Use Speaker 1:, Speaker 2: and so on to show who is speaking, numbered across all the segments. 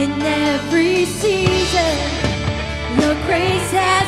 Speaker 1: In every season, your grace has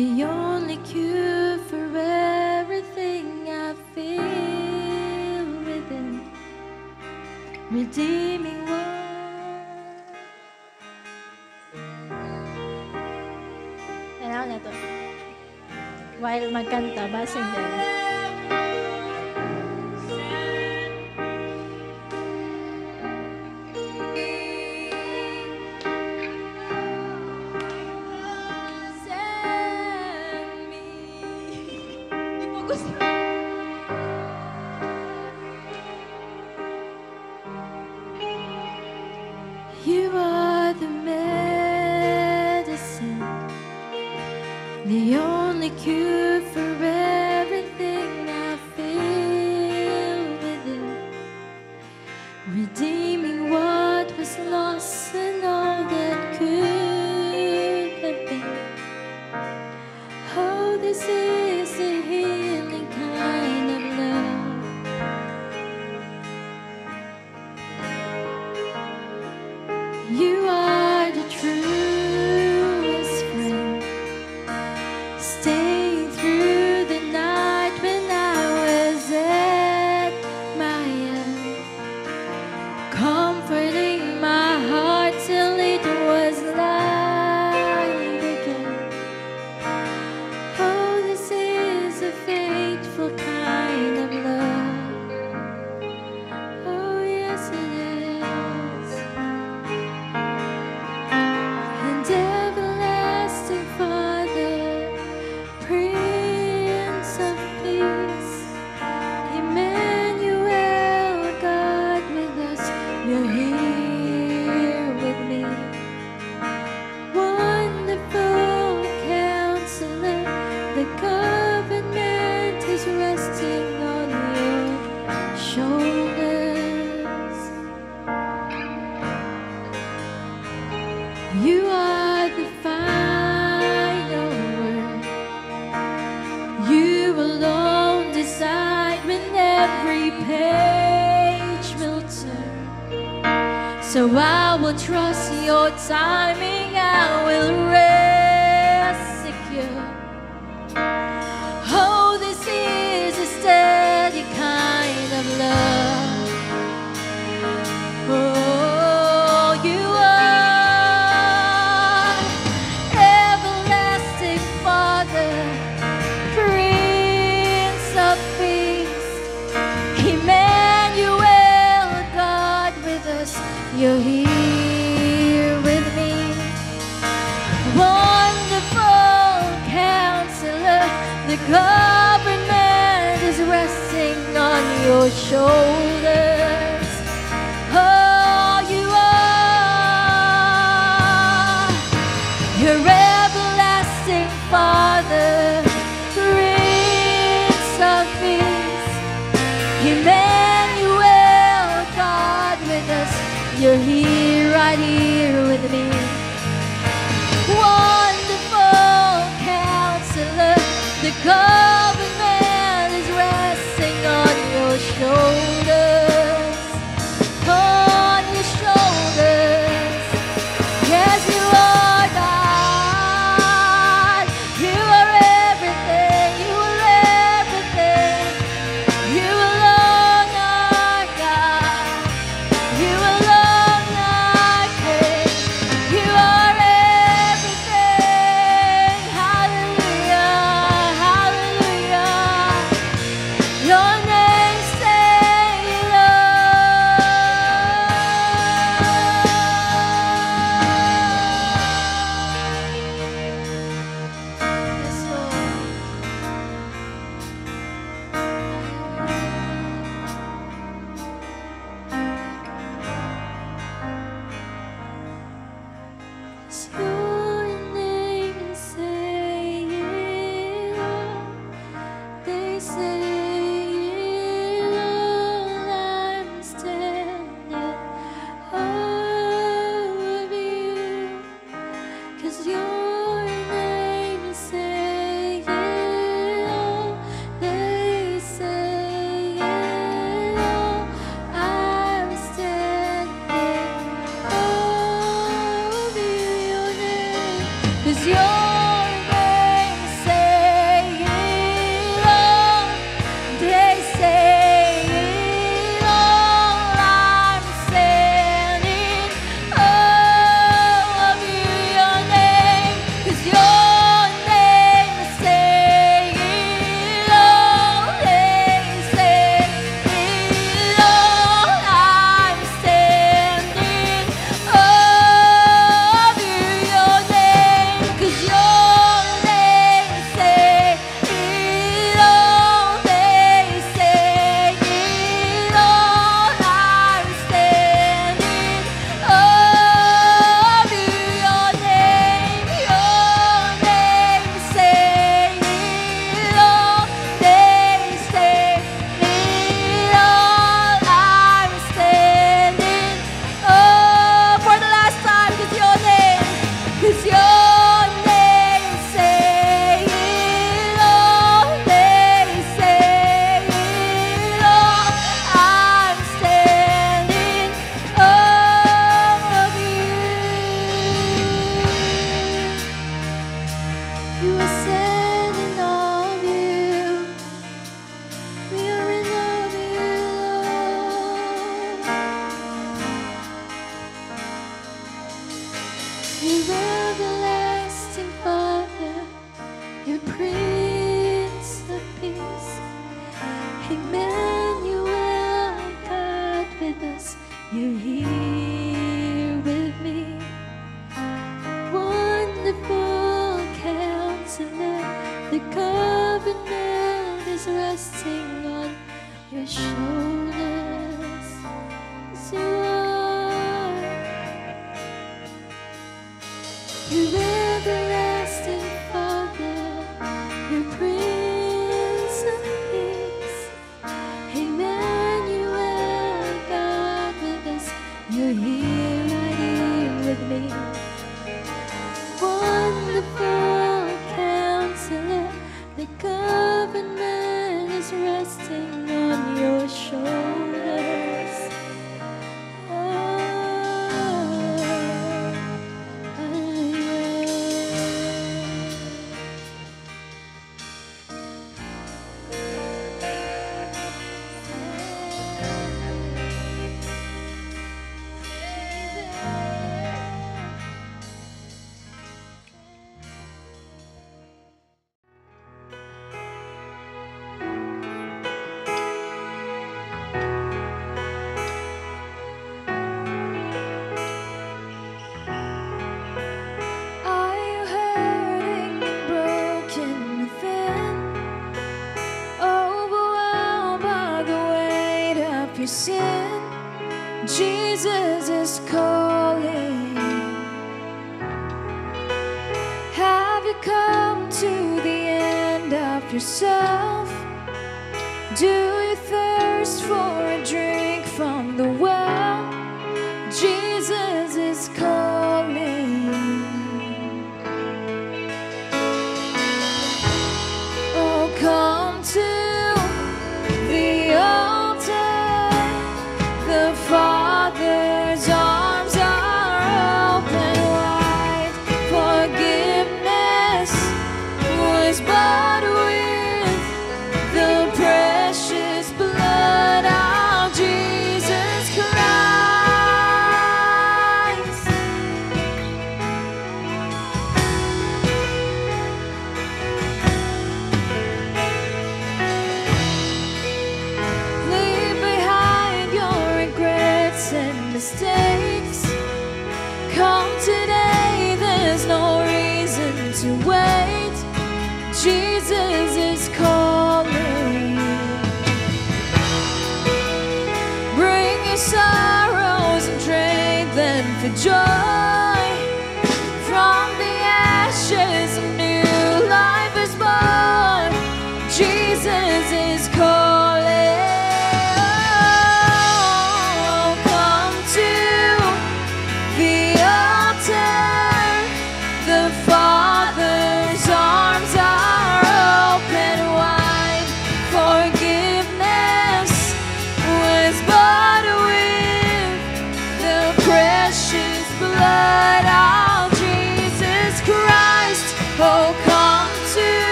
Speaker 1: the only cure for everything I feel within, redeeming one. Kailangan na to. While magkanta, basing din. You're here with me. Wonderful counselor, the government is resting on your shoulders.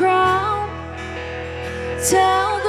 Speaker 1: crown. Tell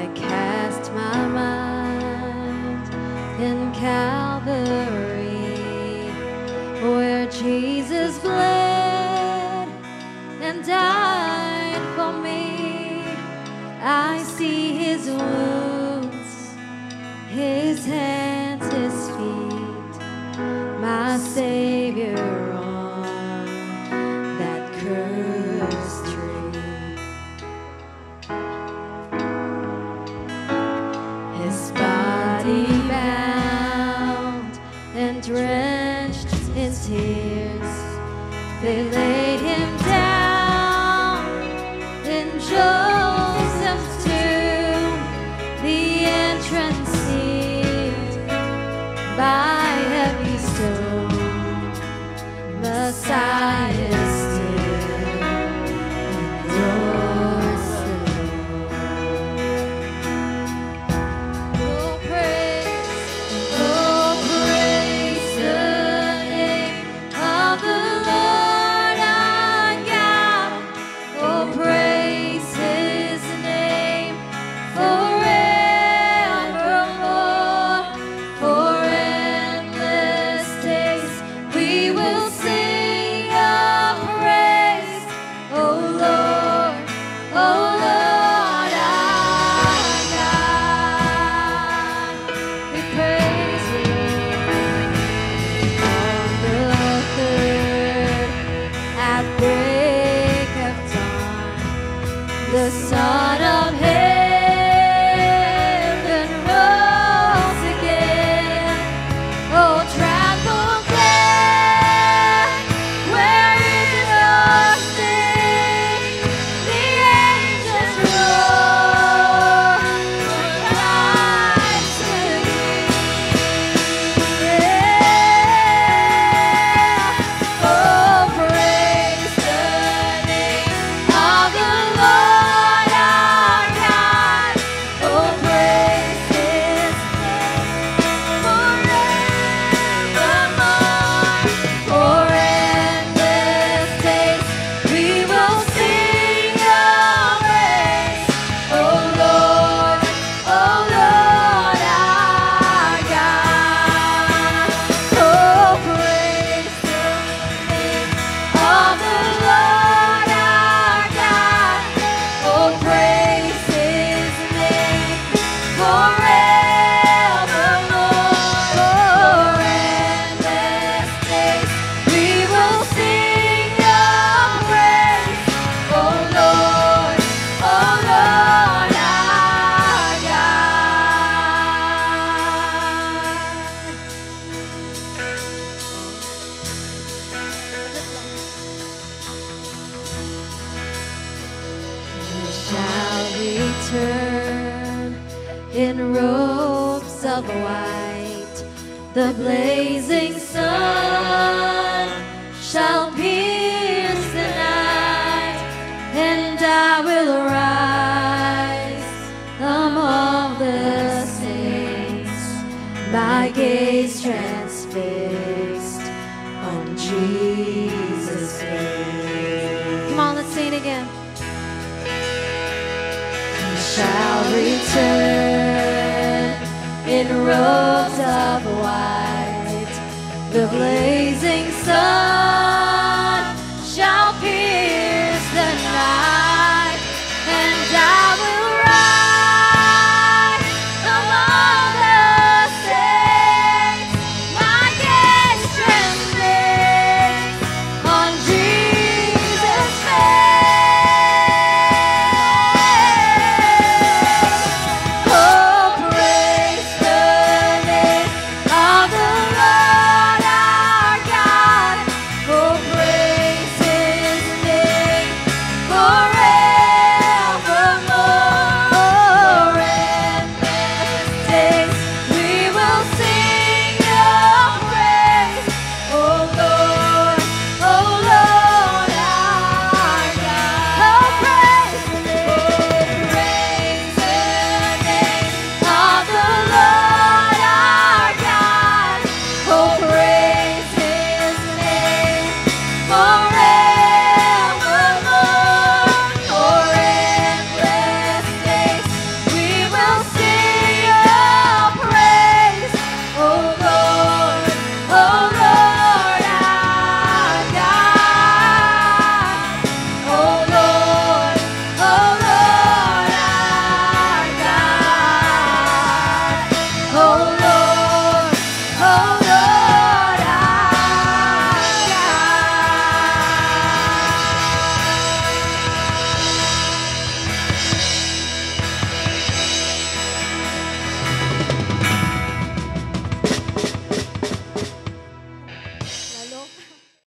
Speaker 1: I cast my mind in Calvary where Jesus place.